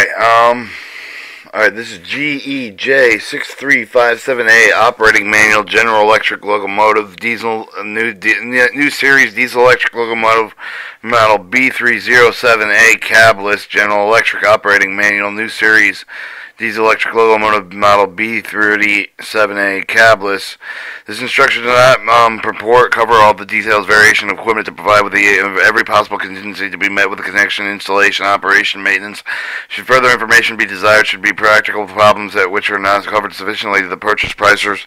Alright, um, alright, this is GEJ6357A operating manual, General Electric locomotive, diesel, uh, new, new series diesel electric locomotive, model B307A cabless, General Electric operating manual, new series diesel electric locomotive model B37A cabless. This instruction does not um, purport cover all the details, variation of equipment to provide with the, every possible contingency to be met with the connection, installation, operation, maintenance. Should further information be desired, should be practical problems that which are not covered sufficiently to the purchase pricer's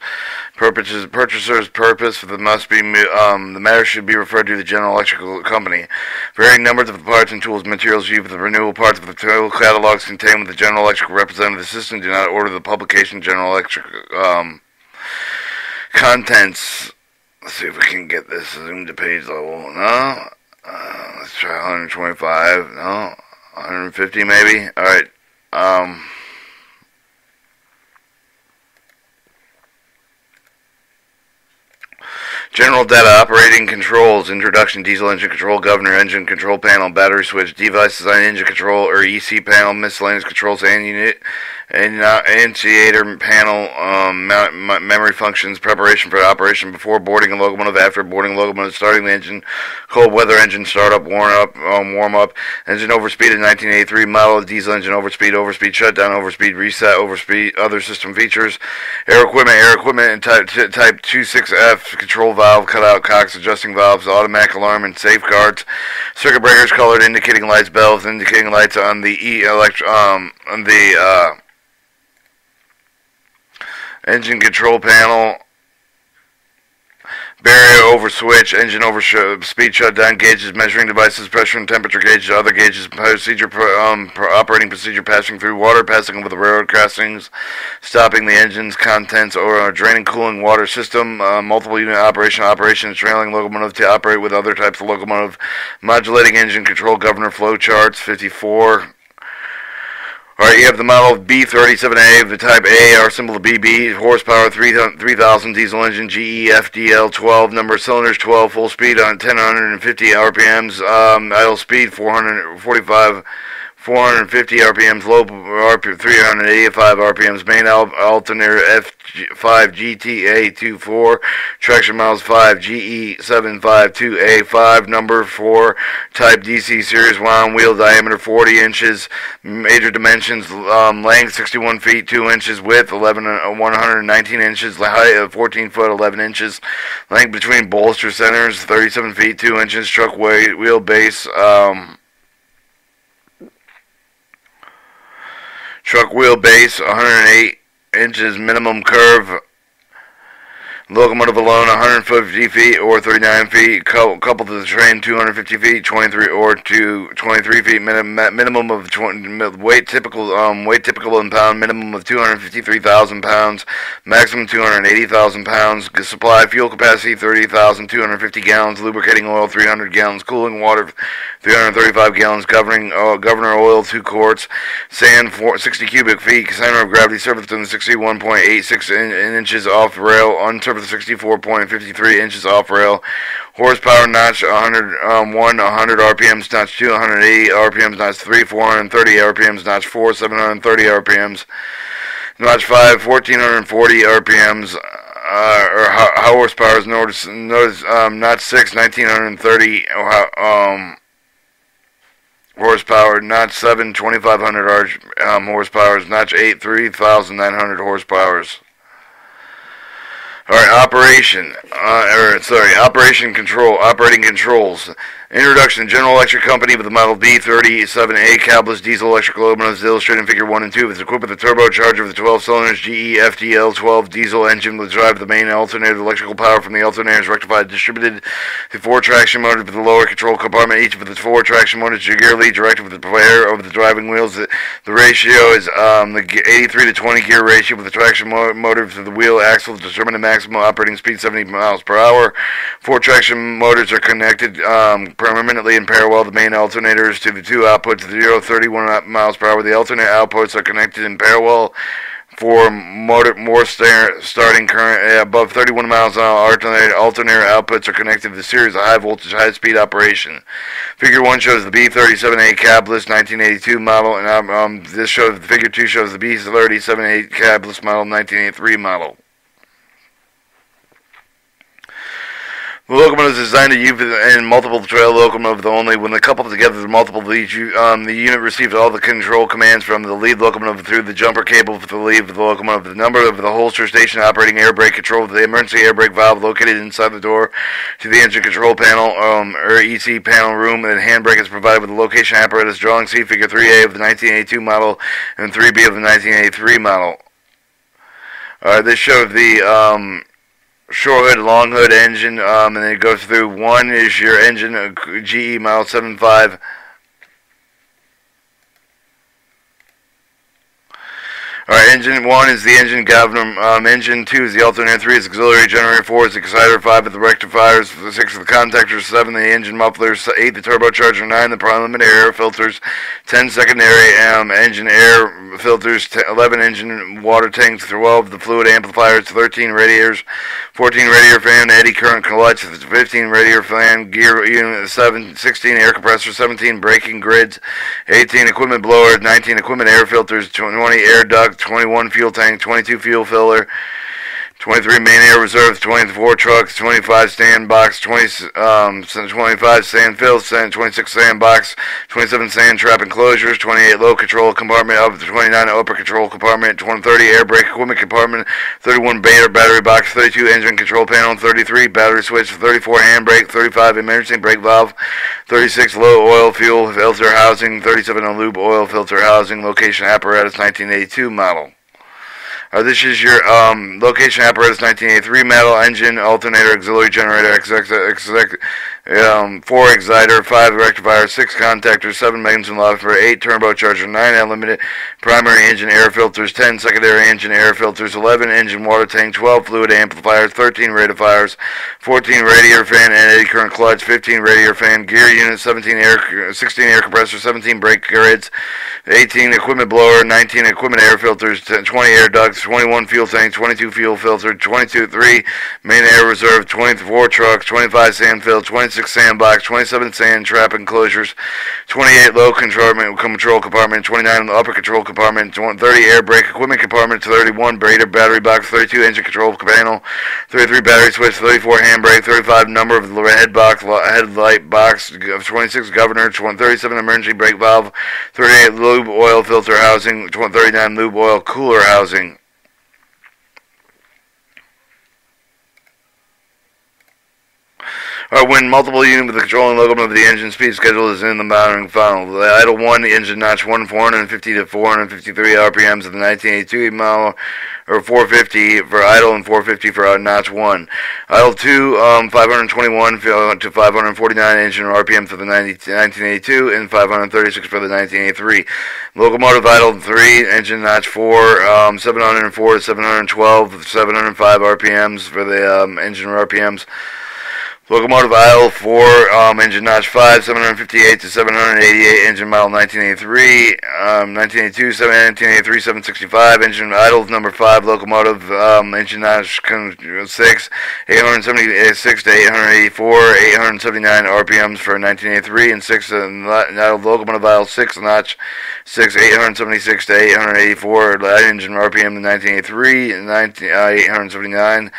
purposes, purchaser's purpose. For the must be um, the matter should be referred to the General Electrical Company. Varying numbers of the parts and tools, materials used for the renewal parts of the total catalogs contained with the General Electric representative assistant do not order the publication General Electric um, contents. Let's see if we can get this zoomed to page level. No. Uh, let's try 125. No. 150 maybe. All right. Um. General data operating controls, introduction, diesel engine control, governor, engine control panel, battery switch, device design, engine control or EC panel, miscellaneous controls and unit, and uh, initiator panel, um, memory functions, preparation for operation before boarding a locomotive, after boarding a locomotive, starting the engine, cold weather engine startup, warm up, um, warm up, engine overspeed in 1983 model, diesel engine overspeed, overspeed shutdown, overspeed reset, overspeed, other system features, air equipment, air equipment, and type type 26F control valve, cutout, cocks, adjusting valves, automatic alarm, and safeguards, circuit breakers colored, indicating lights, bells, indicating lights on the E elect um the uh engine control panel, barrier over switch, engine over sh speed shutdown gauges, measuring devices, pressure and temperature gauges, other gauges, procedure um, operating procedure, passing through water, passing over the railroad crossings, stopping the engine's contents, or draining cooling water system, uh, multiple unit operation, operation, trailing locomotive to operate with other types of locomotive, modulating engine control, governor flow charts, 54. Alright, you have the model B37A, of the type A, our symbol BB, horsepower 3000 diesel engine, GE FDL 12, number of cylinders 12, full speed on 1050 RPMs, um, idle speed 445 450 RPMs, low RP, 385 RPMs, main alternator F5 GTA24, traction miles 5 GE752A5, number 4, type DC series wound wheel, diameter 40 inches, major dimensions, um, length 61 feet 2 inches, width 11 uh, 119 inches, height of 14 foot 11 inches, length between bolster centers 37 feet 2 inches, truck weight, wheelbase, um, Truck wheelbase 108 inches minimum curve Locomotive alone 150 feet or 39 feet, coupled to the train 250 feet, 23 or to 23 feet, minimum of 20, weight typical um, weight typical in pound, minimum of 253,000 pounds, maximum 280,000 pounds. Supply fuel capacity 30,250 gallons, lubricating oil 300 gallons, cooling water 335 gallons, governing uh, governor oil 2 quarts, sand 4, 60 cubic feet, center of gravity surface within 61.86 in, inches off rail, unturbocharged with 64.53 inches off rail. Horsepower notch 100, um, 1, 100 RPMs, notch 2, 180 RPMs, notch 3, 430 RPMs, notch 4, 730 RPMs, notch 5, 1440 RPMs, uh, or how, how horsepower is notice, notice um, notch 6, 1930 um, horsepower, notch 7, 2500 um, horsepower, notch 8, 3900 horsepower. All right, operation, uh, or sorry, operation control, operating controls. Introduction, General Electric Company with the Model B37A cabless diesel electric locomotives illustrated in Figure 1 and 2. It's equipped with a turbocharger with the 12 cylinders GE FDL12 diesel engine with drive the main alternator. Electrical power from the alternator is rectified distributed to four traction motors with the lower control compartment, each with its four traction motors gearly directed with the air over the driving wheels. The, the ratio is um, the 83 to 20 gear ratio with the traction mo motor to the wheel axle to determine the maximum operating speed 70 miles per hour. Four traction motors are connected um, permanently in parallel the main alternators to the two outputs 0 31 miles per hour. The alternate outputs are connected in parallel for motor, more star, starting current uh, above 31 miles an hour. Alternator, alternator outputs are connected to the series of high voltage, high speed operation. Figure 1 shows the B37A cabless 1982 model, and um, um, this shows, figure 2 shows the B37A cabless model 1983 model. The locomotive is designed to use in multiple trail locomotive only. When the coupled together the multiple leads, um, the unit receives all the control commands from the lead locomotive through the jumper cable for the lead of the locomotive. The number of the holster station operating air brake control the emergency air brake valve located inside the door to the engine control panel um, or EC panel room. And handbrake is provided with the location apparatus drawing C figure 3A of the 1982 model and 3B of the 1983 model. Uh, this shows the um, short hood, long hood engine, um, and then it goes through. One is your engine, a GE Model 75 Alright, engine 1 is the engine governor, um, engine 2 is the alternator, 3 is auxiliary, generator 4 is the exciter, 5 is the rectifiers, 6 is the contactors, 7 the engine mufflers, 8 the turbocharger, 9 the preliminary air filters, 10 secondary um, engine air filters, 11 engine water tanks, 12 the fluid amplifiers, 13 radiators, 14 radiator fan, eddy current clutch, 15 radiator fan, gear unit, 7, 16 air compressor, 17 braking grids, 18 equipment blower, 19 equipment air filters, 20 air duct, 21 fuel tank, 22 fuel filler, 23 main air reserve, 24 trucks, 25 stand box, 20, um, 25 sand fill, 26 sand box, 27 sand trap enclosures, 28 low control compartment up to 29 upper control compartment, 30 air brake equipment compartment, 31 beta battery box, 32 engine control panel, 33 battery switch, 34 handbrake, 35 emergency brake valve, 36 low oil fuel filter housing, 37 lube oil filter housing, location apparatus 1982 model. Uh, this is your um, location apparatus 1983 metal engine, alternator, auxiliary generator, exec, exec, um, 4 exciter, 5 rectifier, 6 contactors, 7 mechanism for 8 turbocharger, 9 unlimited primary engine air filters, 10 secondary engine air filters, 11 engine water tank, 12 fluid amplifiers, 13 ratifiers, 14 radiator fan and eddy current clutch, 15 radiator fan, gear unit, 17 air, 16 air compressor, 17 brake grids, 18 equipment blower, 19 equipment air filters, 20 air ducts, 21 fuel tank, 22 fuel filter, 22 3 main air reserve, 24 trucks, 25 sand fill, 26 26 sandbox, 27 sand trap enclosures, 28 low control compartment, control compartment, 29 upper control compartment, 30 air brake equipment compartment, 31 Brader battery box, 32 engine control panel, 33 battery switch, 34 handbrake, 35 number of the head box, headlight box, 26 governor, 37 emergency brake valve, 38 lube oil filter housing, 39 lube oil cooler housing. Or when multiple units with the controlling locomotive of the engine speed schedule is in the mounting funnel. The idle 1, the engine notch 1, 450 to 453 RPMs of the 1982 model, or 450 for idle and 450 for uh, notch 1. Idle 2, um, 521 to 549 engine RPM for the 90, 1982 and 536 for the 1983. Locomotive idle 3, engine notch 4, um, 704 to 712, 705 RPMs for the um, engine RPMs. Locomotive idle 4, um, engine notch 5, 758 to 788, engine model 1983, um, 1982, 1983, 765, engine idle number 5, locomotive, um, engine notch 6, 876 to 884, 879 RPMs for 1983, and 6, uh, locomotive idle 6, notch 6, 876 to 884, engine RPM 1983, 19, uh, 879,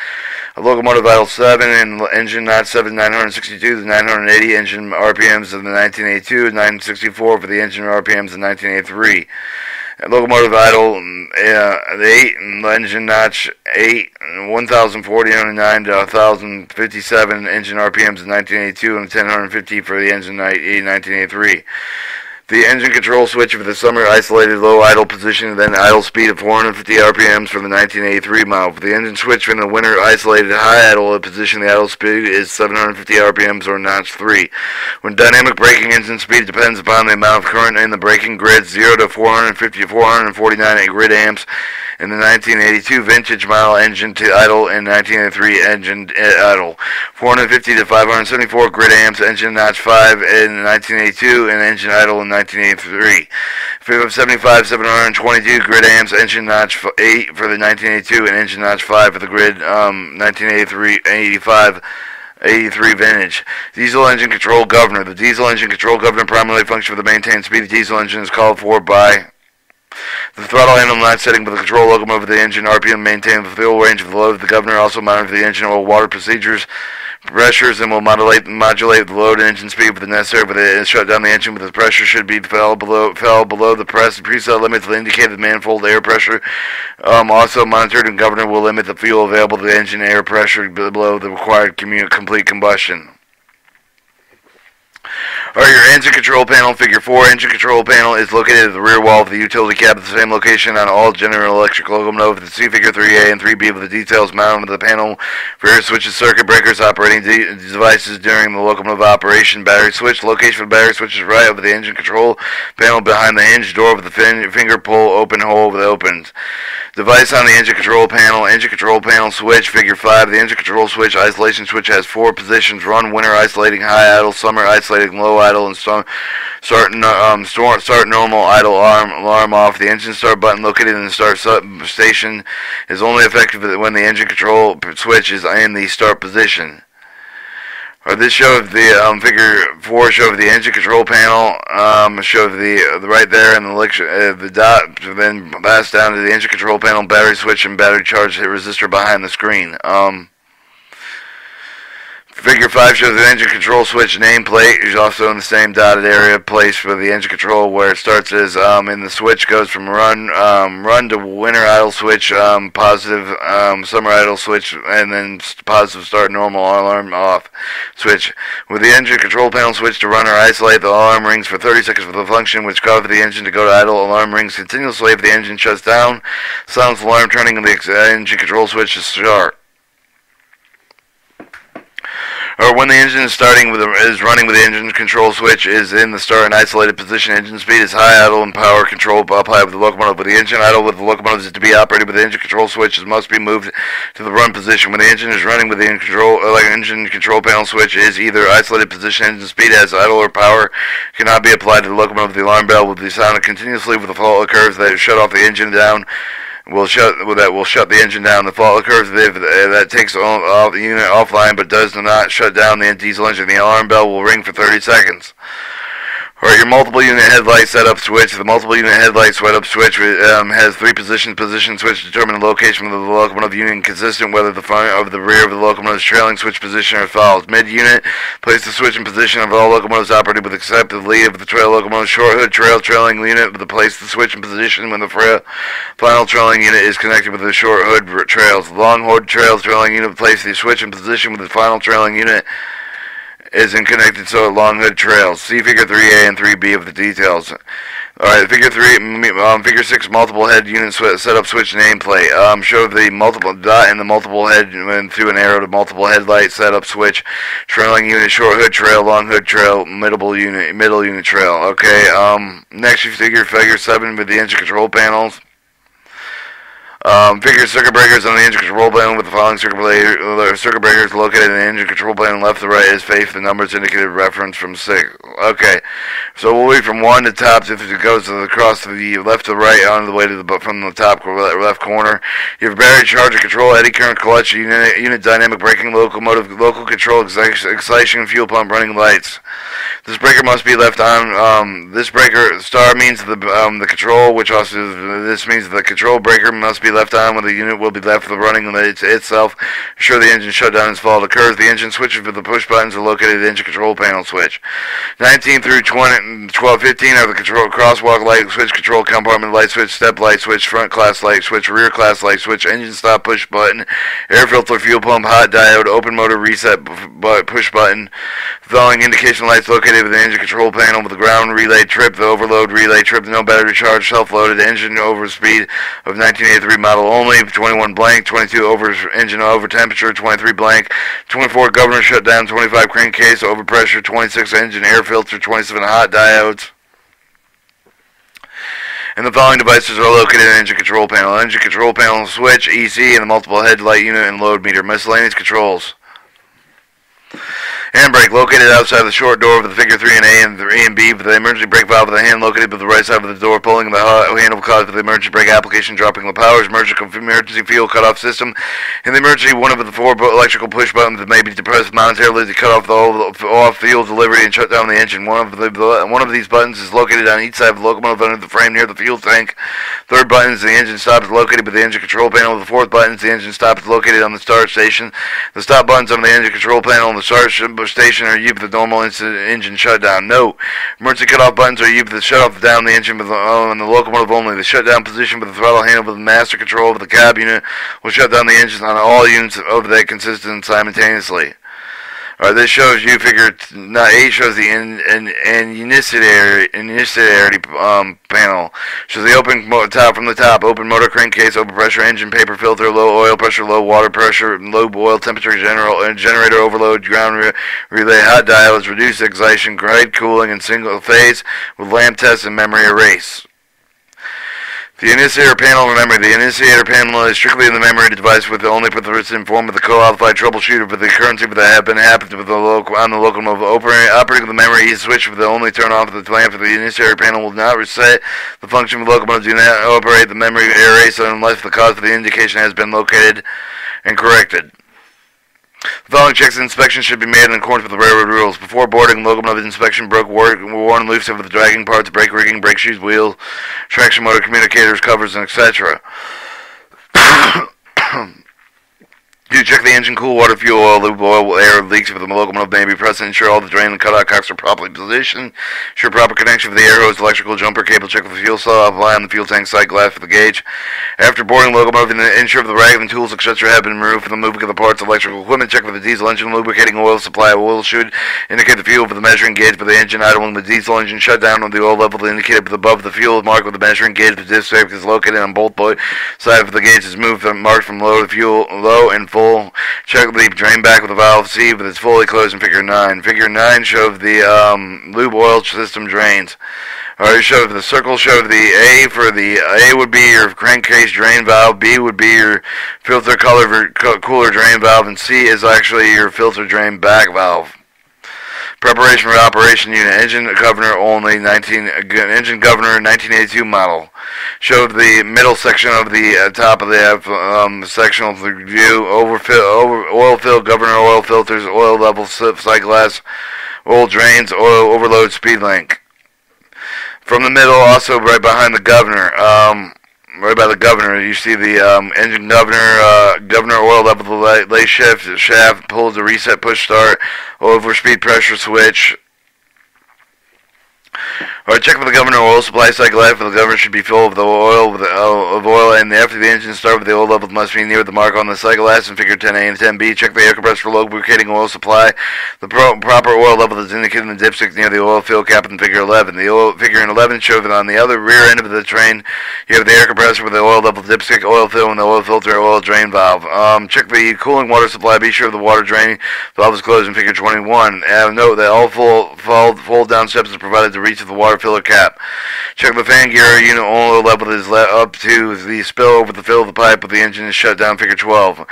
a locomotive idle 7, and engine notch 7 962 to 980 engine RPMs of the 1982, 964 for the engine RPMs of 1983. locomotive idle, uh, the 8 and engine notch 8, 1040 to 1057 engine RPMs of 1982 and 1050 for the engine 1983. The engine control switch for the summer isolated low idle position, then idle speed of 450 RPMs for the 1983 model. For the engine switch from the winter isolated high idle position, the idle speed is 750 RPMs or notch 3. When dynamic braking engine speed depends upon the amount of current in the braking grid, 0 to 450 449 grid amps in the 1982 vintage model engine to idle and 1983 engine uh, idle. 450 to 574 grid amps engine notch 5 in 1982 and engine idle in 1983. 75 722 grid amps, engine notch 8 for the 1982, and engine notch 5 for the grid um, 1983 85. 83 vintage. Diesel engine control governor. The diesel engine control governor primarily functions for the maintained speed the diesel engine is called for by the throttle handle not setting with the control locomotive of the engine, RPM maintain the fuel range of the load. The governor also monitors the engine oil water procedures, pressures, and will modulate modulate the load and engine speed with the necessary. But it shut down the engine with the pressure should be fell below fell below the press preset limits will indicate the manifold air pressure. Um, also monitored and governor will limit the fuel available to the engine air pressure below the required complete combustion. Alright, your engine control panel, figure 4 engine control panel is located at the rear wall of the utility cab at the same location on all General Electric locomotive. The C figure 3A and 3B with the details mounted on the panel, rear switches, circuit breakers, operating de devices during the locomotive operation, battery switch, location for the battery switch is right over the engine control panel behind the hinge door with the fin finger pull open hole that opens. Device on the engine control panel, engine control panel switch, figure 5. The engine control switch isolation switch has four positions, run, winter isolating, high idle, summer isolating, low idle, and start, um, start normal idle alarm, alarm off. The engine start button located in the start station is only effective when the engine control switch is in the start position. Or this show of the um, figure four show of the engine control panel. Um, of the, the right there and the uh, the dot then pass down to the engine control panel, battery switch, and battery charge resistor behind the screen. Um, Figure 5 shows the engine control switch nameplate is also in the same dotted area place for the engine control where it starts as um, in the switch goes from run um, run to winter idle switch um, positive um, summer idle switch and then positive start normal alarm off switch. With the engine control panel switch to run or isolate the alarm rings for 30 seconds for the function which causes the engine to go to idle. Alarm rings continuously if the engine shuts down. Sounds alarm turning on the engine control switch to start or when the engine is starting with the, is running with the engine control switch is in the start and isolated position. Engine speed is high idle and power control up high with the locomotive. With the engine idle with the locomotive is to be operated with the engine control switch must be moved to the run position. When the engine is running with the engine control uh, like engine control panel switch is either isolated position. Engine speed has idle or power cannot be applied to the locomotive. The alarm bell will be sounded continuously with the fault occurs that shut off the engine down will shut that will shut the engine down. The fault occurs if that takes all, the unit offline but does not shut down the diesel engine. The alarm bell will ring for 30 seconds. Alright, your multiple unit headlight setup switch. The multiple unit headlight setup switch um, has three positions. Position switch determine the location of the locomotive unit consistent whether the front of the rear of the locomotive's trailing switch position are follows. Mid unit, place the switch in position of all locomotives operated with the lead of the trail locomotive. Short hood trail trailing unit with the place the switch in position when the final trailing unit is connected with the short hood trails. Long hood trail trailing unit place the switch in position with the final trailing unit isn't connected so long hood trails. See figure 3A and 3B of the details. Alright, figure 3, um, figure 6 multiple head unit sw setup switch nameplate. Um, show the multiple dot and the multiple head and through an arrow to multiple headlight setup switch. Trailing unit, short hood trail, long hood trail, middle unit, middle unit trail. Okay, um, next you figure figure 7 with the engine control panels. Um, figure circuit breakers on the engine control panel with the following circuit, breaker, circuit breakers located in the engine control panel left to right is faith. The numbers indicated reference from 6. Okay, so we'll read from 1 to top if it goes to the cross to the left to right on the way to the from the top left corner. You have battery charger control, eddy current clutch, unit, unit dynamic braking, locomotive, local control, excitation, fuel pump, running lights. This breaker must be left on. Um, this breaker star means the um, the control, which also this means the control breaker must be left on when the unit will be left for the running it itself. Ensure the engine shutdown is fault occurs. The engine switches for the push buttons are located at the engine control panel switch. 19 through 20, 12, 15 are the control crosswalk light switch, control compartment light switch, step light switch, front class light switch, rear class light switch, engine stop push button, air filter, fuel pump, hot diode, open motor reset push button. Following indication lights located with the engine control panel with the ground relay trip, the overload relay trip, no battery charge, self-loaded engine over speed of 1983 model only, 21 blank, 22 over engine over temperature, 23 blank, 24 governor shutdown, 25 crankcase over pressure, 26 engine air filter, 27 hot diodes. And the following devices are located in the engine control panel. Engine control panel switch, EC, and the multiple headlight unit and load meter. Miscellaneous controls. Handbrake located outside the short door of the figure 3 and A and 3 and B, but the emergency brake valve of the hand located by the right side of the door, pulling the handle caused by the emergency brake application, dropping the powers, emergency fuel cutoff system. In the emergency, one of the four electrical push buttons that may be depressed momentarily to cut off the off fuel delivery and shut down the engine. One of the one of these buttons is located on each side of the locomotive under the frame near the fuel tank. Third button is the engine stop is located by the engine control panel. The fourth button is the engine stop is located on the start station. The stop buttons on the engine control panel and the start station are used for the normal engine shutdown. No. Emergency cutoff buttons are used to shut off down the engine with the, oh, and the locomotive only. The shutdown position with the throttle handle with the master control of the cab unit will shut down the engines on all units of that consistent simultaneously. Or this shows you figure not eight shows the in in in unicity um panel. Shows the open top from the top, open motor crankcase, open pressure engine, paper filter, low oil pressure, low water pressure, low oil temperature, general uh, generator overload, ground re relay, hot diodes, reduced excitation, grade cooling, and single phase with lamp test and memory erase. The initiator panel, remember, the initiator panel is strictly in the memory device with the only purpose to inform of the co-qualified troubleshooter for the occurrence that have been happened with the local on the locomotive. Operating, operating the memory switch with the only turn off of the lamp for the initiator panel will not reset the function of the local mode Do not operate the memory erase unless the cause for the indication has been located and corrected. Following checks and inspections should be made in accordance with the railroad rules. Before boarding, locomotive inspection broke, work, worn loose over the dragging parts, brake rigging, brake shoes, wheels, traction motor commutators, covers, and etc. Do check the engine, cool water, fuel oil, lube oil, air leaks for the locomotive may be present. Ensure all the drain and cutout cocks are properly positioned. Ensure proper connection for the air hose, electrical jumper cable. Check for the fuel cell. Apply on the fuel tank side glass for the gauge. After boarding locomotive, and ensure of the rag and tools, etc. have been removed from the moving of the parts, electrical equipment. Check for the diesel engine lubricating oil supply. Oil should indicate the fuel for the measuring gauge for the engine idling. The diesel engine shut down on the oil level indicated above the fuel mark with the measuring gauge. The disc is located on both side of the gauge is moved from marked from low to fuel low and full Check the drain back with the valve C, but it's fully closed in figure 9. Figure 9 shows the um, lube oil system drains. Alright, show the circle showed the A for the A would be your crankcase drain valve, B would be your filter color cooler drain valve, and C is actually your filter drain back valve. Preparation for operation unit. Engine governor only. 19 engine governor 1982 model. Showed the middle section of the uh, top of the um, sectional view. Overfill, over oil fill governor oil filters, oil level sight glass, oil drains, oil overload speed link. From the middle, also right behind the governor. Um, right by the governor. You see the um, engine governor, uh, governor oil level the lay shift shaft pulls the reset push start over speed pressure switch or check for the governor oil supply cycle life. the governor should be full of the oil with the, uh, of oil and after the engine start with the oil level must be near the mark on the cycle S in figure 10A and 10B. Check the air compressor for lubricating oil supply. The pro proper oil level is indicated in the dipstick near the oil fill cap in figure 11. The oil figure in 11 shows that on the other rear end of the train you have the air compressor with the oil level dipstick, oil fill, and the oil filter oil drain valve. Um, check the cooling water supply. Be sure the water draining valve is closed in figure 21. And note that all full fold, fold down steps are provided to reach the water filler cap. Check the fan gear unit oil level is let up to the spill over the fill of the pipe with the engine is shut down. Figure 12.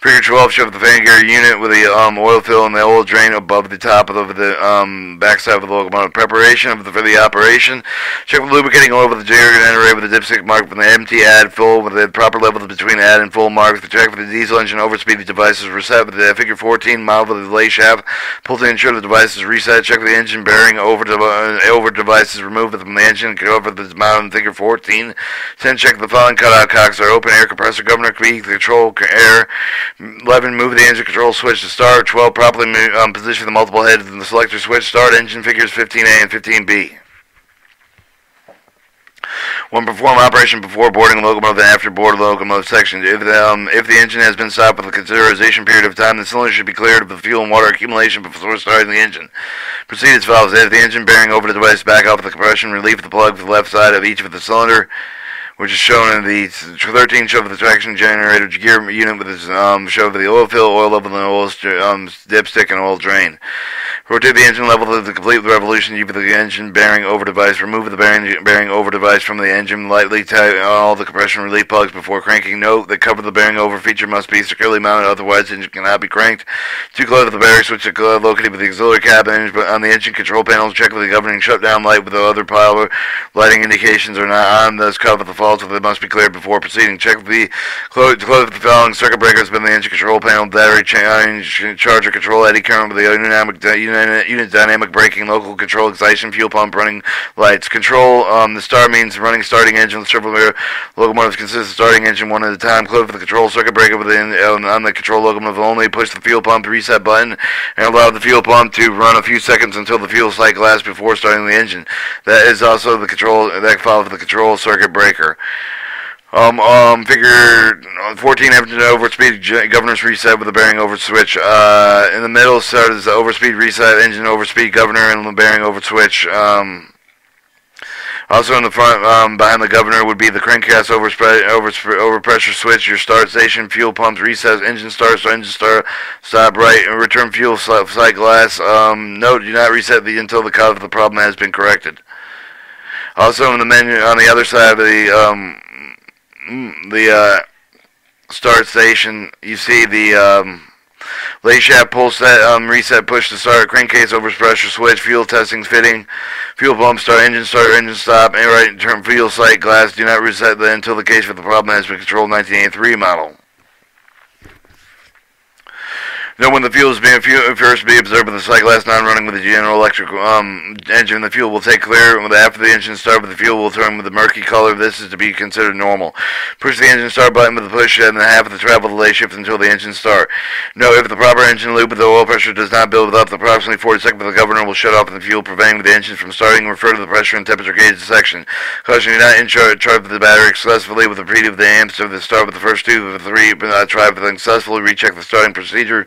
Figure 12 shows the fan gear unit with the um, oil fill and the oil drain above the top of the um, backside of the locomotive. Preparation of the, for the operation. Check the lubricating oil with the gear generator with the dipstick mark from the empty add full with the proper levels between add and full marks. The check for the diesel engine overspeed devices reset with the figure 14 model with the delay shaft. Pull to ensure the device is reset. Check the engine bearing over, to, uh, over devices removed from the engine go over the mountain figure 14. 10. Check the following cutout cocks are open air compressor governor control air. 11. Move the engine control switch to start. 12. Properly um, position the multiple heads in the selector switch. Start engine figures 15A and 15B. When performing operation before boarding a locomotive and after board locomotive section. If the, um, if the engine has been stopped with a consideration period of time, the cylinder should be cleared of the fuel and water accumulation before starting the engine. Proceed as follows. If the engine bearing over to the device, back off the compression, relieve the plug for the left side of each of the cylinder which is shown in the 13 show of the traction generator gear unit with its um, show of the oil fill, oil level, and oil um, dipstick and oil drain. Rotate the engine level to the complete the revolution. Use the engine bearing over device. Remove the bearing, bearing over device from the engine. Lightly tighten all the compression relief plugs before cranking. Note that cover the bearing over feature must be securely mounted, otherwise the engine cannot be cranked. Too close to the bearing switch located with the auxiliary cabin but on the engine control panel. Check with the governing shutdown light with the other power lighting indications are not on. Thus cover the faults, so they must be cleared before proceeding. Check the close, close the following circuit breaker has been the engine control panel, battery change, charger control, eddy current with the dynamic unit unit dynamic braking, local control, excitation, fuel pump, running lights. Control, um, the star means running starting engine The triple mirror. Locomotive consists of starting engine one at a time. Close for the control circuit breaker within, uh, on the control locomotive only. Push the fuel pump reset button and allow the fuel pump to run a few seconds until the fuel cycle lasts before starting the engine. That is also the control, that follows the control circuit breaker. Um, um, figure 14 engine overspeed governor's reset with the bearing over switch. Uh, in the middle starts the overspeed reset, engine overspeed governor, and the bearing over switch. Um, also in the front, um, behind the governor would be the crankcase overspread, over, overpressure switch, your start station, fuel pumps, reset, engine start, so engine start, stop right, and return fuel sight glass. Um, note, do not reset the until the cause of the problem has been corrected. Also in the menu, on the other side of the, um, the uh, start station, you see the um, lay shaft pull set, um, reset, push to start, crankcase overpressure switch, fuel testing, fitting, fuel pump start, engine start, engine stop, and right turn fuel sight glass. Do not reset the until the case for the problem has been controlled 1983 model. Now, when the fuel is being fuel, first be observed with the sight glass non-running with the General Electric um, engine, the fuel will take clear. After the engine start, with the fuel will turn with the murky color. This is to be considered normal. Push the engine start button with the push and half of the travel delay shift until the engine start. Note, if the proper engine loop with the oil pressure does not build up, the approximately 40 seconds, the governor will shut off the fuel, preventing the engine from starting. Refer to the pressure and temperature gauge section. Caution, do not charge, the battery excessively with the preheat of the amps. If the start with the first two of the three, but not try with successfully recheck the starting procedure.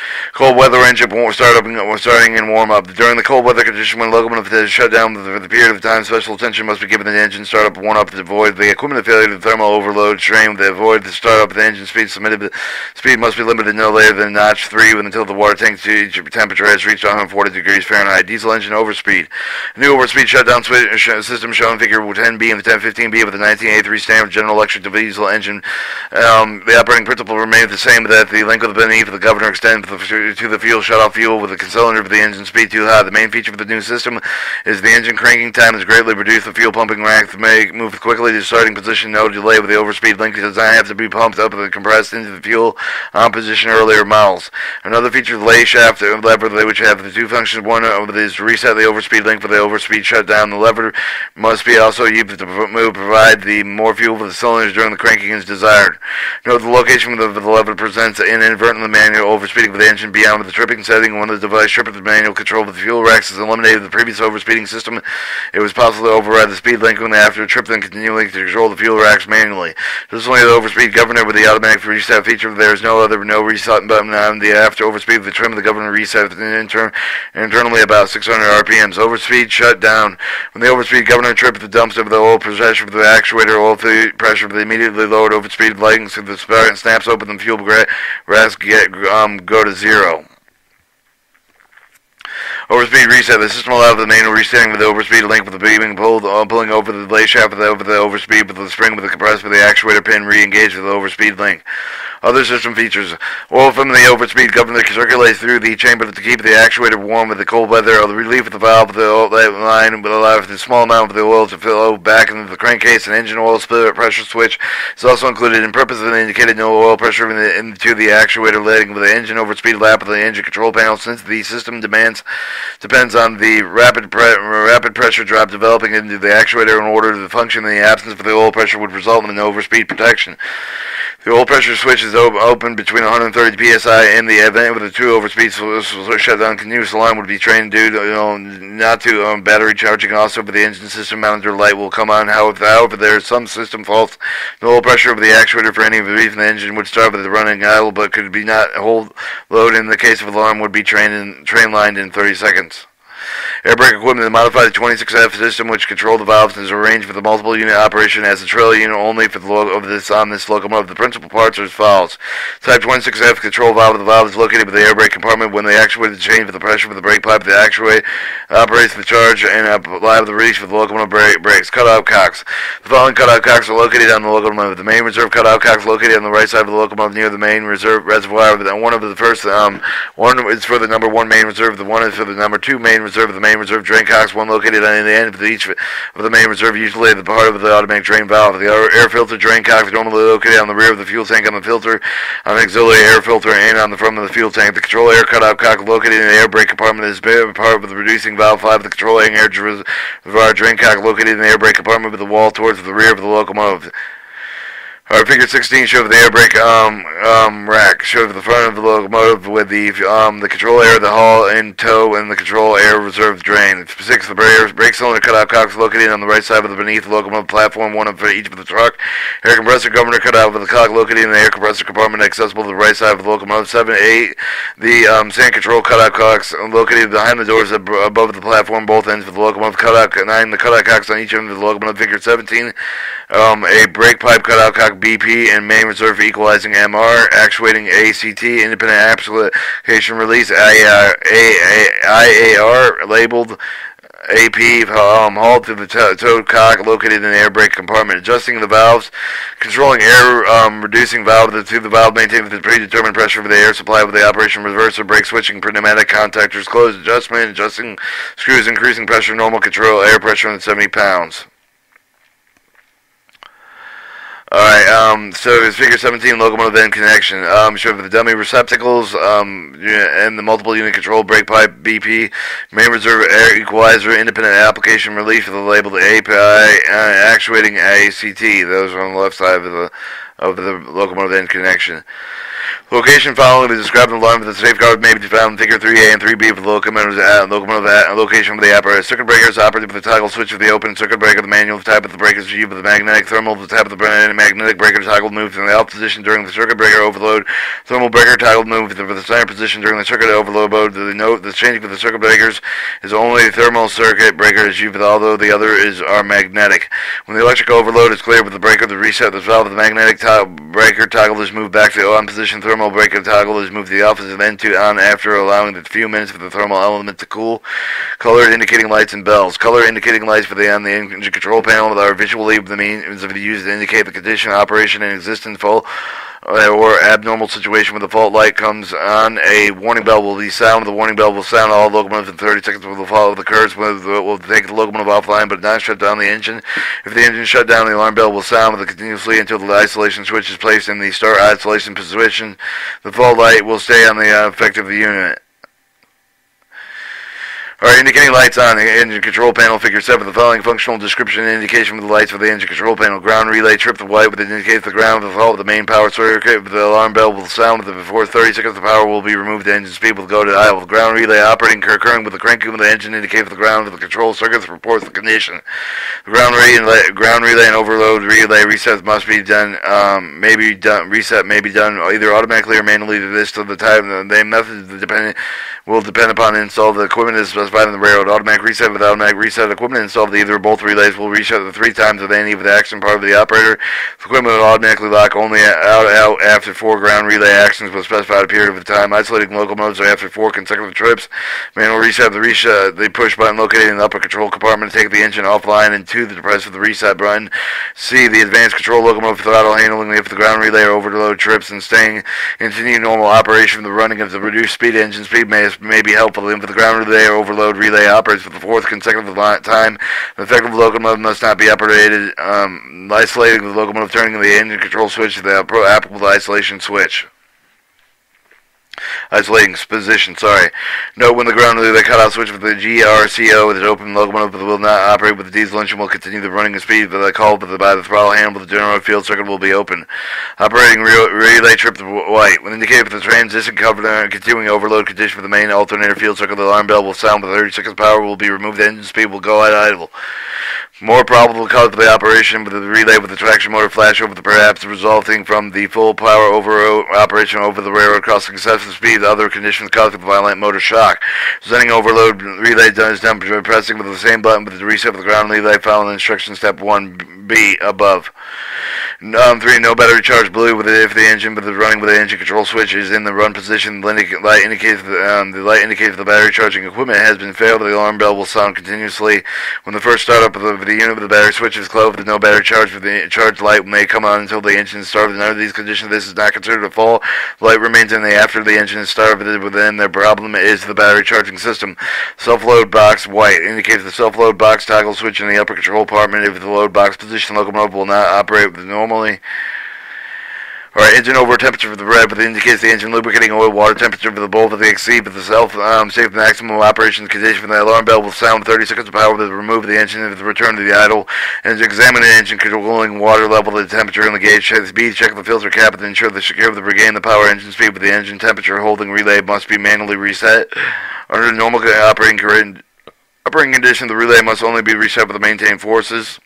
Cold weather engine won't start up and starting and warm up. During the cold weather condition, when locomotive is shut down for the period of time, special attention must be given to the engine startup and warm up to avoid the equipment failure to thermal overload strain. To avoid the startup of the engine speed submitted, speed must be limited no later than notch three until the water tank temperature has reached 140 degrees Fahrenheit. Diesel engine overspeed. New overspeed shutdown switch system shown in figure 10B and 1015B with the 1983 standard General Electric diesel engine. Um, the operating principle remains the same, that the length of the beneath of the governor extends to the fuel shut-off fuel with the cylinder of the engine speed too high. The main feature of the new system is the engine cranking time is greatly reduced. The fuel pumping rack may move quickly to starting position. No delay with the overspeed link does not have to be pumped up and compressed into the fuel on position earlier models. Another feature of the lay shaft lever, which have the two functions. One is to reset the overspeed link for the overspeed shutdown. The lever must be also used to move, provide the more fuel for the cylinders during the cranking is desired. Note the location of the lever presents an manual overspeeding of the engine beyond the the tripping setting when the device tripped the manual control of the fuel racks has eliminated the previous overspeeding system. It was possible to override the speed link when after a trip then continuing to control the fuel racks manually. This is only the overspeed governor with the automatic reset feature. There is no other no reset button on the after overspeed of the trim. Of the governor reset inter internally about 600 RPMs. Overspeed shut down. When the overspeed governor tripped the dumps of the oil pressure of the actuator, oil pressure of the immediately lowered overspeed lighting so the spark snaps open the fuel racks get um, go to zero zero. Overspeed reset. The system allowed the manual resetting with the overspeed link with the beaming pulled, uh, pulling over the lay shaft with the, over the overspeed with the spring with the compressor with the actuator pin re-engaged with the overspeed link. Other system features. Oil from the overspeed governor circulates through the chamber to keep the actuator warm with the cold weather. The relief of the valve of the oil line will allow for a small amount of the oil to flow back into the crankcase and engine oil spill pressure switch is also included in purpose of indicated no oil pressure in the, into the actuator letting with the engine overspeed lap of the engine control panel since the system demands depends on the rapid pre rapid pressure drop developing into the actuator in order to function in the absence of the oil pressure would result in an overspeed protection. The oil pressure switch is open between 130 psi and the event with the two overspeed shutdown continuous alarm would be trained due to, you know, not to um, battery charging also, but the engine system monitor light will come on. However, however, there is some system faults. The oil pressure of the actuator for any reason the engine would start with the running idle, but could be not hold load in the case of alarm would be trained in, train lined in 30 seconds. Air brake equipment is modified 26F system which control the valves and is arranged for the multiple unit operation as a trailer unit only for the lo- of this on this locomotive. The principal parts are as follows. Type 26F control valve. The valve is located with the air brake compartment. When they actuate the change for the pressure for the brake pipe, the actuate operates the charge and apply the release for the locomotive brake, brakes. Cutout cocks. The following cutout cocks are located on the locomotive. The main reserve cutout cocks located on the right side of the locomotive near the main reserve reservoir. One of the first, um, one is for the number one main reserve. The one is for the number two main reserve. Of the main reserve drain cocks. One located on the end of each of the main reserve, usually at the part of the automatic drain valve. The air filter drain cock is normally located on the rear of the fuel tank on the filter, on the auxiliary air filter, and on the front of the fuel tank. The control air cutout cock located in the air brake compartment is part of the reducing valve 5. The controlling air drain cock located in the air brake compartment with the wall towards the rear of the locomotive. Our figure 16 shows the air brake um, um, rack. Shows the front of the locomotive with the um, the control air, the hull in tow, and the control air reserve drain. Six, the brake, brake cylinder cutout cocks located on the right side of the beneath the locomotive platform, one for each of the truck. Air compressor governor cutout with the cock located in the air compressor compartment accessible to the right side of the locomotive. Seven, eight, the um, sand control cutout cocks located behind the doors above the platform, both ends of the locomotive cutout. Nine, the cutout cocks on each end of the locomotive. Figure 17, um, a brake pipe cutout cock BP and main reserve equalizing MR, actuating ACT, independent application release IAR, labeled AP um, hauled to the towed cock located in the air brake compartment, adjusting the valves, controlling air um, reducing valve to the valve, maintaining the predetermined pressure for the air supply with the operation reverser, brake switching, pneumatic contactors, closed adjustment, adjusting screws, increasing pressure, normal control, air pressure on 70 pounds. Alright, um, so it's figure 17, locomotive end connection. Um, show the dummy receptacles, um, and the multiple unit control brake pipe, BP, main reserve air equalizer, independent application relief for the label, the API, uh, actuating ACT. Those are on the left side of the, of the locomotive end connection. Location following is described in line with the safeguard may be found in figure 3A and 3B for the locomotive, location of the apparatus. Circuit breaker is operated with the toggle switch of the open circuit breaker. The manual type of the breaker is viewed with the magnetic thermal. The type of the magnetic breaker toggle moves in the off position during the circuit breaker overload. Thermal breaker toggle moves for the center position during the circuit overload. The note the changing with the circuit breakers is only the thermal circuit breaker is used, although the other is are magnetic. When the electric overload is cleared with the breaker, the reset the valve of the magnetic to breaker toggle is moved back to the on position thermal thermal breaker toggle is moved to the opposite end to on after allowing a few minutes for the thermal element to cool. Color indicating lights and bells. Color indicating lights for the on the engine control panel are visually the means of the use to indicate the condition, operation, and existence full or abnormal situation when the fault light comes on, a warning bell will be sound. The warning bell will sound all locomotives in 30 seconds will follow the curves. Will take the locomotive offline, but not shut down the engine. If the engine shut down, the alarm bell will sound continuously until the isolation switch is placed in the start isolation position. The fault light will stay on the uh, effective unit. Alright, indicating lights on the engine control panel, figure 7. The following functional description and indication of the lights for the engine control panel. Ground relay trip the white, with it indicates the ground fault. The main power circuit, the alarm bell will sound. Before 30 seconds, the power will be removed. The engine speed will go to idle. The ground relay operating occurring with the cranking of the engine indicates the ground of the control circuits reports the condition. The ground relay, ground relay and overload relay resets must be done, um, maybe done, reset may be done either automatically or manually to this to the time. The method will depend upon install. The equipment is in the railroad. Automatic reset with automatic reset equipment installed either or both relays will reset the three times of any of the action part of the operator. The equipment will automatically lock only out, out after four ground relay actions with specified period of time. Isolating locomotives are after four consecutive trips. Manual reset the reset uh, the push button located in the upper control compartment to take the engine offline and two the press of the reset button. C the advanced control locomotive throttle handling if the ground relay overload trips and staying continue normal operation. The running of the reduced speed engine speed may may be helpful. If the ground relay overload relay operates for the fourth consecutive time, the effective locomotive must not be operated. Um, isolating the locomotive, turning the engine control switch to the applicable isolation switch. Isolating position, sorry. Note when the ground relay cutoff switch with the GRCO with an open locomotive will not operate with the diesel engine will continue the running speed the call by the throttle handle the general field circuit will be open. Operating relay trip to white. When indicated for the transition covered uh, continuing overload condition for the main alternator field circuit, the alarm bell will sound with 30 seconds power will be removed, the engine speed will go at idle. More probable cause of the operation with the relay with the traction motor flashover, perhaps resulting from the full power over uh, operation over the railroad crossing excessive speed. The other conditions causing the violent motor shock. Sending overload relay done is by pressing with the same button with the reset of the ground relay following instruction step 1B above. Um, three, no battery charge blue with it if the engine but the running with the engine control switch is in the run position. The light indicates the, um, the light indicates the battery charging equipment has been failed. The alarm bell will sound continuously when the first startup of the, the unit with the battery switch is closed. The no battery charge, for the charge light may come on until the engine is started. Under these conditions, this is not considered a fault. Light remains in the after the engine is started. Within the problem is the battery charging system. Self-load box white indicates the self-load box toggle switch in the upper control compartment. If the load box position locomotive will not operate with normally Alright, engine over temperature for the red, but it indicates the engine lubricating oil, water temperature for the both of the exceed, but the self um, safe maximum operations condition for the alarm bell will sound 30 seconds of power to remove the engine and the return to the idle, and examine the engine controlling water level, the temperature in the gauge, check the speed, check the filter cap, and ensure the secure of the regain the power engine speed with the engine temperature holding relay must be manually reset. Under normal operating, operating condition, the relay must only be reset with the maintained forces.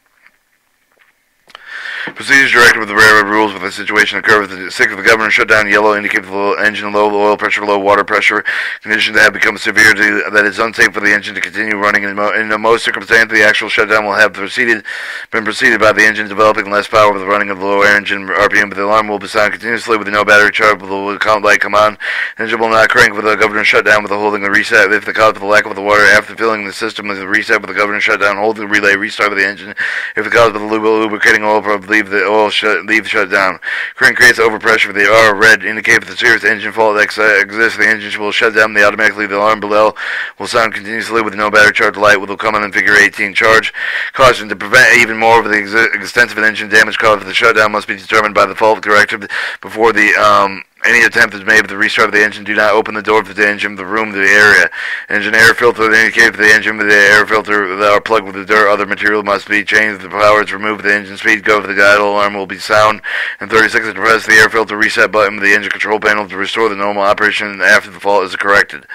Procedures directed with the railroad rules with a situation occur with the sick of the governor shut down yellow indicate the engine low oil pressure low water pressure conditions that have become severe to, that it's unsafe for the engine to continue running in, mo- in most circumstances the actual shutdown will have proceeded been preceded by the engine developing less power with the running of the low engine RPM but the alarm will be sound continuously with no battery charge with the light come on. The engine will not crank with the governor shutdown with the holding the reset. If the cause of the lack of the water after filling the system with the reset with the governor shutdown hold the relay restart of the engine. If the cause of the lubricating oil leave the oil shut, leave shut down. Crank creates overpressure for the R red indicate if the serious engine fault ex- exists. The engine will shut down. The automatically the alarm below will sound continuously with no battery charge. Light will come on in figure 18 charge. Caution to prevent even more of the ex- extensive engine damage caused. The shutdown must be determined by the fault corrected before the um, any attempt is made with the restart of the engine, do not open the door of the engine, the room, the area. Engine air filter indicate for the engine with the air filter that are plugged with the dirt. Other material must be changed. The power is removed. The engine speed go for the idle alarm will be sound. In 30 seconds, to press the air filter reset button with the engine control panel to restore the normal operation after the fault is corrected.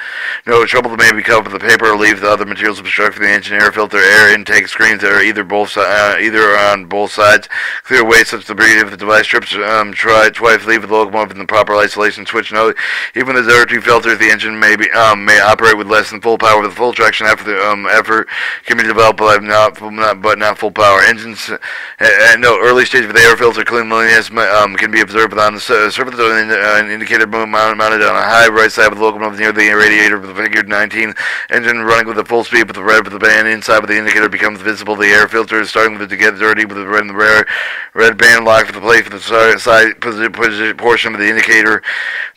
No trouble may be caused with the paper or leave the other materials obstructing the engine air filter air intake screens that are either both uh, either on both sides. Clear away such debris if the device trips. Um, try twice. Leave the locomotive in the proper isolation switch note. Even the ZR2 filters, the engine may be um, may operate with less than full power with full traction after the um, effort can be developed, but not, not but not full power. Engines uh, at no early stage of the air filter cleanliness um, can be observed on the surface of an, uh, indicator mounted on a high right side of the locomotive near the radiator with the figure 19 engine running with the full speed with the red with the band inside with the indicator becomes visible. The air filter is starting with the get dirty with the red and the rare red band locked for the plate for the side position portion of the indicator.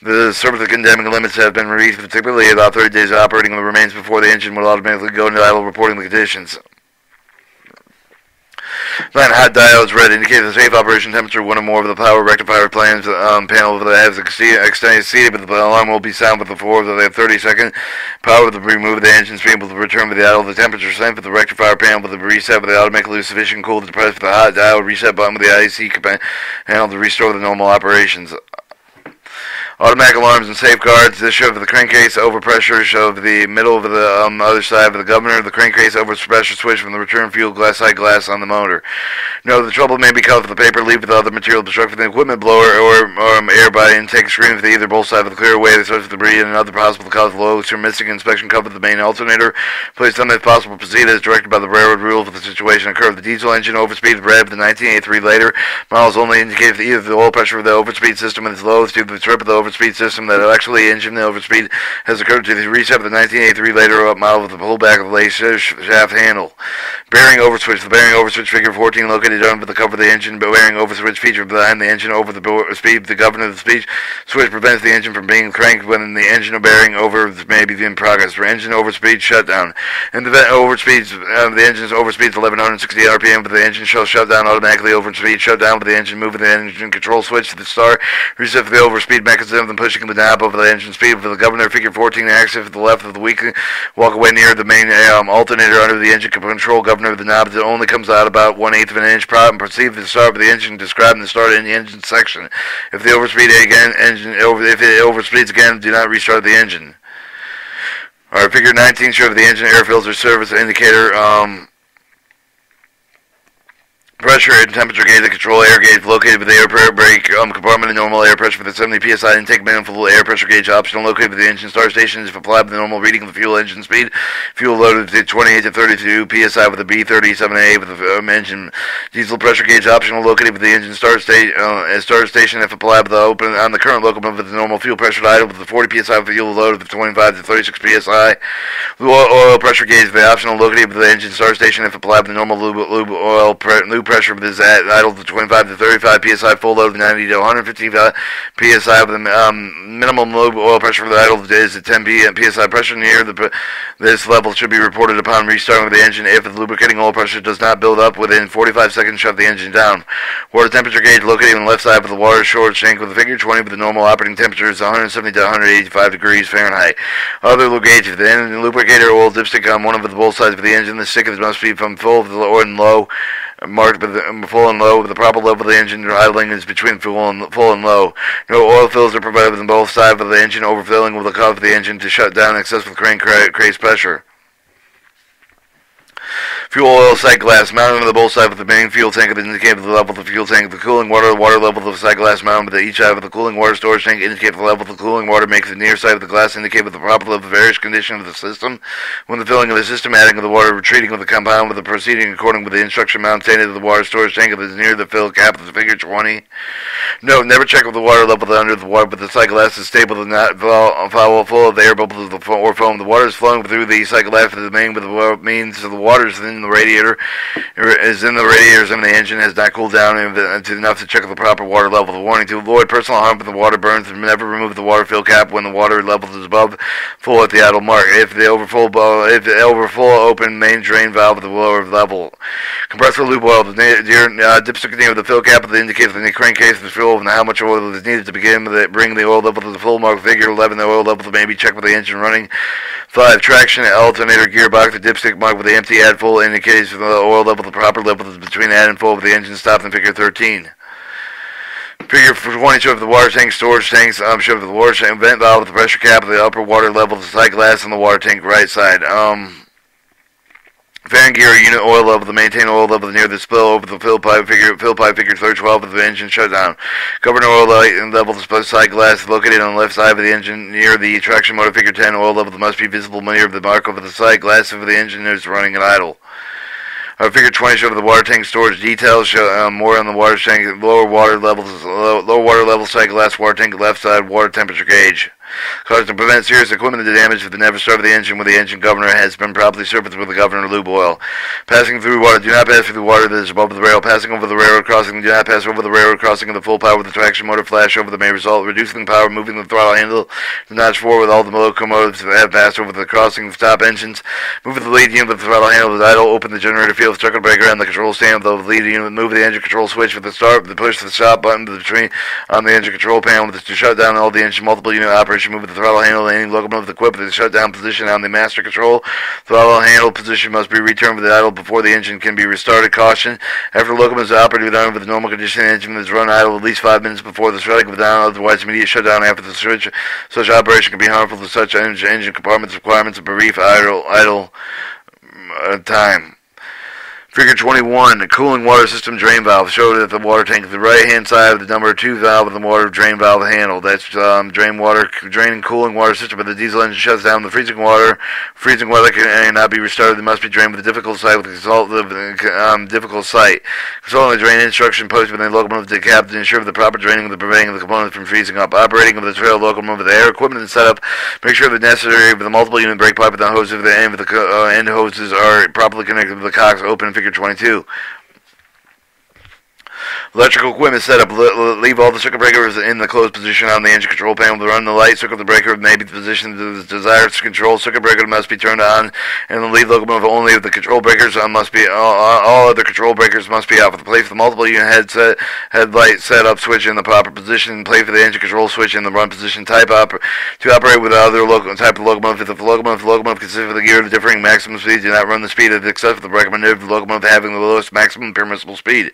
The service of condemning limits have been reached, particularly about 30 days of operating the remains before the engine will automatically go into idle reporting the conditions. Line hot diodes red indicate the safe operation temperature one or more of the power rectifier plans um, panel that has exceeded, but the alarm will be sound with the four they have 30 second power to remove the engine stream will return with the idle. The temperature sent for the rectifier panel with the reset with the automatically sufficient cool to press for the hot diode reset button with the IC panel to restore the normal operations. Automatic alarms and safeguards. Show for the crankcase overpressure. Show of the middle of the um, other side of the governor. The crankcase overpressure switch from the return fuel glass side glass on the motor. No, the trouble may be caused with the paper leaf with the other material obstructing the equipment blower or, um, air by intake screen with either both sides of the clear away the source of debris and another possible cause of low missing inspection cover the main alternator. Placed on this possible procedure as directed by the railroad rules if the situation occurred. The diesel engine overspeed red the 1983 later models only indicate either the oil pressure of the overspeed system is low to the trip of the overspeed overspeed system that actually engine the overspeed has occurred to the reset of the 1983 later model with the pullback of the lace shaft handle. Bearing overswitch. The bearing overswitch figure 14 located under the cover of the engine but bearing overswitch feature behind the engine over the speed. The governor of the speed switch prevents the engine from being cranked when the engine bearing over may be in progress. For engine overspeed shutdown. In the event overspeeds, uh, the engine's overspeeds 1160 RPM, but the engine shall shut down automatically. Overspeed shutdown with the engine moving the engine control switch to the star. Reset for the overspeed mechanism of pushing the knob over the engine speed for the governor. Figure 14 axis to the left of the weakling. Walk away near the main um, alternator under the engine control governor of the knob that only comes out about one eighth of an inch. problem. proceed the start of the engine described in the start in the engine section. If the overspeed again engine over if it overspeeds again, do not restart the engine. Alright, figure 19 shows the engine air filter service indicator. Um, pressure and temperature gauge, the control air gauge located with the air brake um, compartment and normal air pressure for the 70 psi intake manifold air pressure gauge optional located with the engine start station if applied with the normal reading of the fuel engine speed. Fuel loaded to 28 to 32 psi with the B30-7A with the um, engine diesel pressure gauge optional located with the engine start, sta- uh, start station if applied with the open on the current locomotive with the normal fuel pressure idle with the 40 psi fuel loaded with 25 to 36 psi. The oil pressure gauge the optional located with the engine start station if applied with the normal lube, lube oil pre- lube pressure with this idle to 25 to 35 psi, full load 90 to 150 psi with the um, minimum lube oil pressure for the idle is at 10 psi pressure near the this level should be reported upon restarting of the engine if the lubricating oil pressure does not build up within 45 seconds. Shut the engine down. Water temperature gauge located on the left side of the water short tank with the figure 20 with the normal operating temperature is 170 to 185 degrees Fahrenheit. Other gauge if the lubricator oil dipstick on one of the both sides of the engine, the stick must be from full or low marked with the, um, full and low. The proper level of the engine idling is between full and full and low. No oil fills are provided on both sides of the engine. Overfilling will cause the engine to shut down excessive crankcase pressure. Fuel oil sight glass mounted on the both sides of the main fuel tank that indicate the level of the fuel tank. The cooling water, the water level of the sight glass mounted on each side of the cooling water storage tank indicate the level of the cooling water. Makes the near side of the glass indicate with the proper level of various condition of the system. When the filling of the system, adding of the water, retreating of the compound, with the proceeding according with the instruction mounted to the water storage tank that is near the fill cap of the figure 20. Note, never check with the water level under the water, but the sight glass is stable and not foul, full of the air bubbles or foam. The water is flowing through the sight glass of the main, but the means of the water is in the radiator is in the radiators and the engine has not cooled down enough to check the proper water level. The warning to avoid personal harm from the water burns and never remove the water fill cap when the water level is above full at the idle mark. If the overfull if the overfull open main drain valve at the lower level. Compressor lube oil. The uh, dipstick near the fill cap will indicate the crankcase is full and how much oil is needed to begin with it. Bring the oil level to the full mark. Figure 11. The oil level may be checked with the engine running. 5. Traction alternator gearbox. The dipstick mark with the empty add full indicates the oil level, the proper level is between add and full with the engine stopped in figure 13. Figure 22 of the water tank storage tanks um, show the water tank vent valve with the pressure cap of the upper water level, the sight glass on the water tank right side. Um, Fan gear unit oil level, the maintain oil level near the spill over the fill pipe figure fill pipe figure 312 of the engine shutdown. Governor oil light and level the side glass located on the left side of the engine near the traction motor figure 10 oil level must be visible near the mark over the side glass of the engine is running at idle. Uh, figure 20 shows the water tank storage details. Show uh, more on the water tank, lower water levels, low, low water level side glass water tank, left side water temperature gauge caused to prevent serious equipment damage if the never of the engine when the engine governor has been properly serviced with the governor lube oil. Passing through water, do not pass through the water that is above the rail. Passing over the railroad crossing, do not pass over the railroad crossing of the full power with the traction motor flash over the may result. Reducing the power, moving the throttle handle the notch forward with all the locomotives that have passed over the crossing of top engines. Move the lead unit with the throttle handle with idle. Open the generator field circuit breaker and the control stand with the lead unit. Move the engine control switch with the start, the push the stop button between on the engine control panel with to shut down all the engine multiple unit Move the throttle handle handle any locomotive equipped with the shutdown position on the master control. Throttle handle position must be returned with the idle before the engine can be restarted. Caution. After the locomotive is operated with the normal condition, the engine is run idle at least five minutes before the shutting of down. Otherwise, immediate shutdown after the switch. Such operation can be harmful to such engine, engine compartments requirements of brief idle, idle uh, time. Figure 21, the cooling water system drain valve showed that the water tank at the right hand side of the number 2 valve of the water drain valve handle. That's um, drain water, draining cooling water system. But the diesel engine shuts down the freezing water. Freezing water cannot be restarted. It must be drained with a difficult site with a consult, um, difficult site. Consulting the drain instruction posted within the locomotive to cap to ensure the proper draining of the preventing of the components from freezing up. Operating of the trail locomotive with air equipment and setup. Make sure the necessary with the multiple unit brake pipe and the hose of the end of the uh, end hoses are properly connected with the cocks open figure 22. Electrical equipment set setup. leave all the circuit breakers in the closed position on the engine control panel. Run the light circuit the breaker may be positioned to the desired control. Circuit breaker must be turned on, and the lead locomotive only if the control breakers on must be all, all other control breakers must be off. The play for the multiple unit headset headlight setup switch in the proper position. Play for the engine control switch in the run position. Type up to operate with other local type of locomotive. If the locomotive locomotive consists of the gear of differing maximum speed, do not run the speed at the excess of the recommended locomotive having the lowest maximum permissible speed.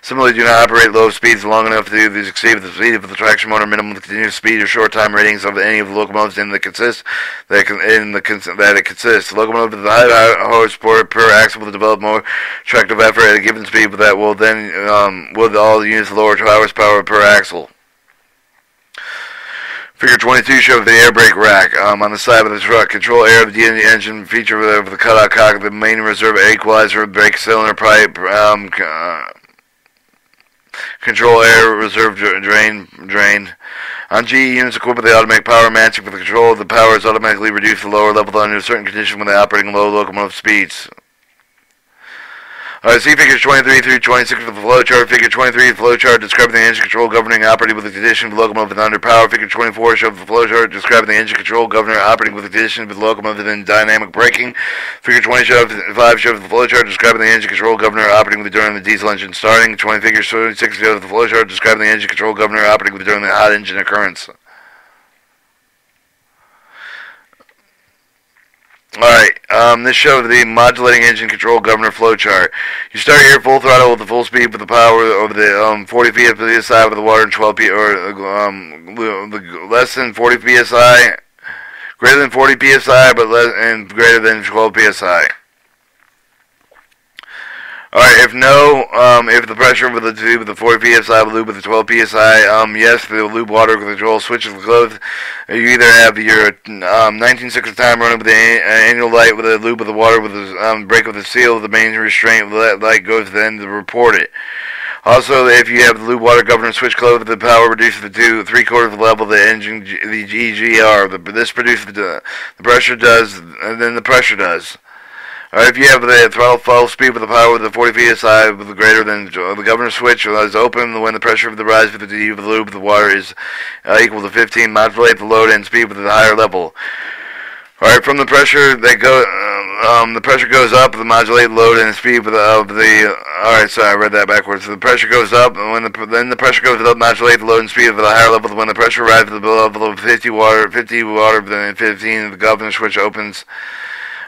Similarly, do not operate low speeds long enough to exceed the speed of the traction motor minimum continuous speed or short time ratings of any of the locomotives in the consist that in the that it consists. Locomotive with the high horsepower per axle will develop more tractive effort at a given speed, but that will then um, with all the units lower horsepower per axle. Figure 22 shows the air brake rack um, on the side of the truck. Control air of the engine feature of the cutout cock, the main reserve equalizer, brake cylinder pipe, um, uh, control air reserve drain drain. On GE units equipped with the automatic power matching for the control of the power is automatically reduced to lower level under certain condition when they operating low locomotive speeds. Uh, see figures 23 through 26 of the flowchart. Figure 23 the flowchart describing the engine control governing operating with the condition of the locomotive under power. Figure 24 shows the flowchart describing the engine control governor operating with the condition of the locomotive in dynamic braking. Figure 25 shows the flowchart describing the engine control governor operating with during the diesel engine starting. 20 figures 26 shows the flowchart describing the engine control governor operating with during the hot engine occurrence. Alright, um, this shows the modulating engine control governor flowchart. You start here full throttle with the full speed with the power over the um, 40 psi with the water and 12 p or um, less than 40 psi, greater than 40 psi, but less and greater than 12 psi. Alright, if no, um, if the pressure with the tube with the 4 psi lube with the 12 psi, um, yes, the lube water control switches closed. You either have your um, 1960 time running with the annual light with the lube with the water with the um, brake with the seal, the main restraint that light goes then to report it. Also, if you have the lube water governor switch closed, the power reduces to two three quarters of the level of the engine, the GGR. The, this produces the, the pressure does, and then the pressure does. Or if you have the throttle full speed with the power of the 40 psi with the greater than the governor switch is open when the pressure of the rise with the D of the loop of the water is uh, equal to 15, modulate the load and speed with the higher level. Alright, from the pressure that go, um, um, the pressure goes up, the modulate load and speed with the, of the, alright, sorry, I read that backwards. The pressure goes up, and when the, then the pressure goes up, modulate the load and speed of the higher level. When the pressure rises to the level of 50 water, 50 water, then 15, the governor switch opens.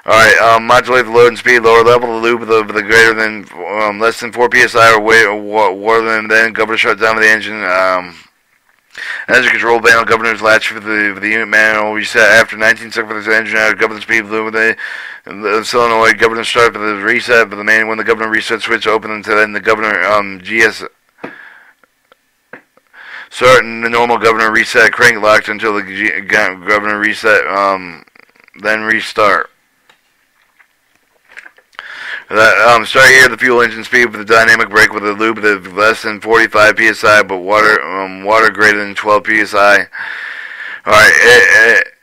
Alright, um, modulate the load and speed, lower level the loop the, the greater than, um, less than 4 psi or way, or more than then, governor shut down the engine, um, engine control panel, governor's latch for the, for the unit manual reset after 19 seconds for the engine out, governor speed, loop the, the solenoid, governor start for the reset, for the main, when the governor reset switch open until then the governor, um, GS, certain the normal governor reset crank locked until the G, governor reset, um, then restart. That, um, start here the fuel engine speed with the dynamic brake with a lube of less than 45 psi, but water um, water greater than 12 psi. All right. It, it,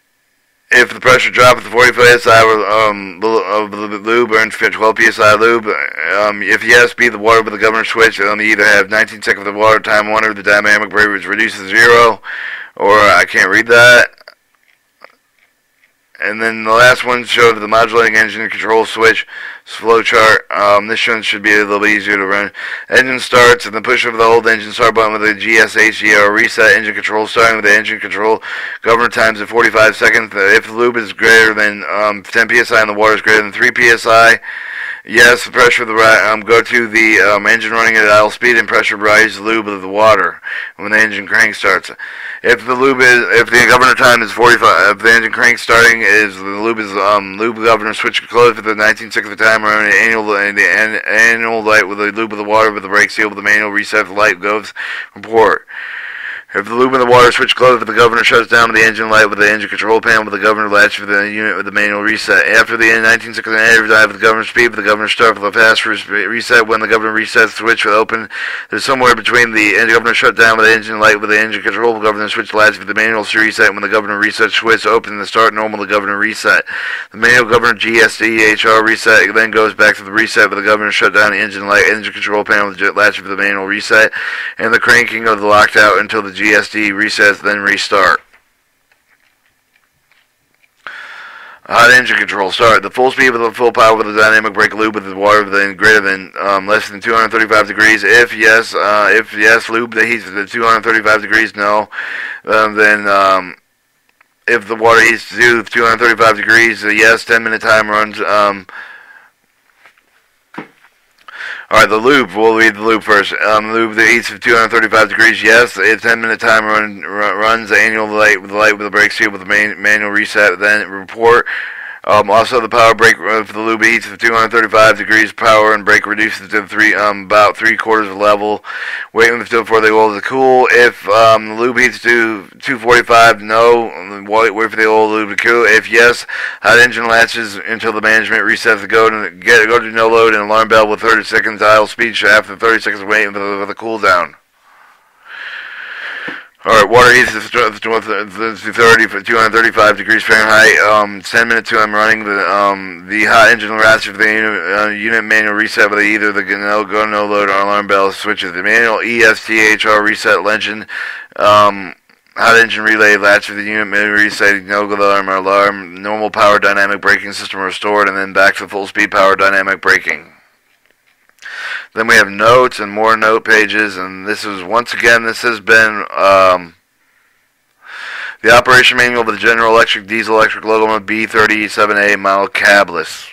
if the pressure drops at the 45 psi um, of the lube earns 12 psi lube, um, if yes, be the water with the governor switch, um, you either have 19 seconds of water time one, or the dynamic brake reduced to zero, or I can't read that. And then the last one showed the modulating engine control switch flowchart. Um, this one should be a little easier to run. Engine starts and the push of the old engine start button with the GSHGR reset engine control starting with the engine control governor times at 45 seconds. If the loop is greater than um, 10 psi and the water is greater than 3 psi, Yes, the pressure of the um, go to the um, engine running at idle speed and pressure rise lube of the water when the engine crank starts. If the lube is if the governor time is 45, if the engine crank starting is the lube is um lube governor switch closed for the 1960 timer and the annual and the annual light with the lube of the water with the brake seal with the manual reset the light goes report. If the lube in the water switch closes, the governor shuts down the engine light with the engine control panel with the governor latch for the unit with the manual reset. After the 1969 average dive with the governor speed, with the governor start with a fast reset. When the governor resets, the switch will open. There's somewhere between the engine governor shut down with the engine light with the engine control, the governor switch latch for the manual reset. When the governor reset switch open, the start normal, the governor reset. The manual governor GSD HR reset then goes back to the reset with the governor shut down the engine light, engine control panel with the latch for the manual reset, and the cranking of the locked out until the GSD resets, then restart. Hot engine control. Start. The full speed with the full power with the dynamic brake lube with the water within greater than um, less than 235 degrees. If yes, uh, if yes, lube the heat to 235 degrees. No. Um, then um, if the water heats to 235 degrees, uh, yes. 10 minute time runs. Alright, the loop. We'll read the loop first. Um, loop that heats of 235 degrees. Yes, a 10 minute time run, run runs the annual light with the light with the brake seal with the main, manual reset. Then report. Um, also, the power brake for the lube heats to 235 degrees. Power and brake reduces to three, um, about three quarters of level. Wait until before they oil to cool. If um, the lube heats to 245, no. Wait, for the oil lube to cool. If yes, hot engine latches until the management resets the go to get go to no load and alarm bell with 30 seconds idle speed after 30 seconds waiting for the, for the cool down. All right, water heats to 30 for 235 degrees Fahrenheit. Um, 10 minutes to I'm running the um the hot engine ratchet for the unit, uh, unit manual reset with either the no go no load or alarm bell switches. The manual ESTHR reset legend. Um, hot engine relay latch for the unit manual reset no go alarm or alarm. Normal power dynamic braking system restored, and then back to full speed power dynamic braking. Then we have notes and more note pages, and this is once again this has been um, the operation manual of the General Electric Diesel Electric locomotive B30-7A model cabless.